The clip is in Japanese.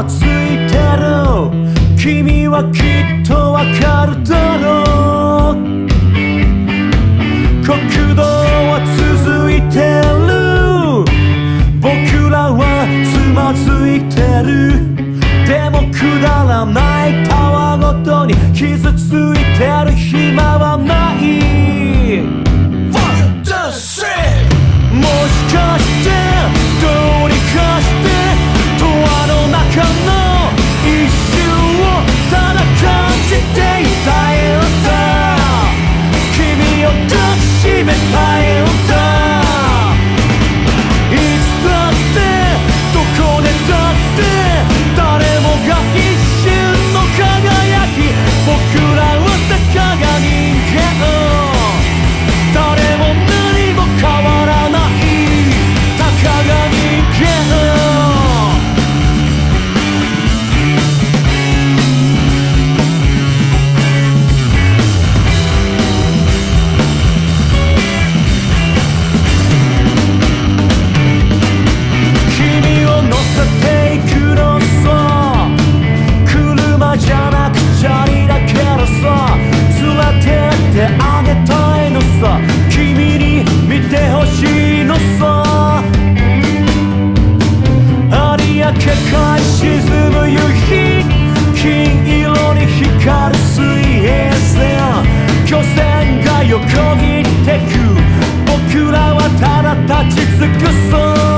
はついてる君はきっとわかるだろう。国道は続いてる。僕らはつまずいてる。でもくだらないタワーごとに傷ついてる。暇抱え沈む夕日金色に光る水平線。漁船が横切ってく。僕らはただ立ち尽くそう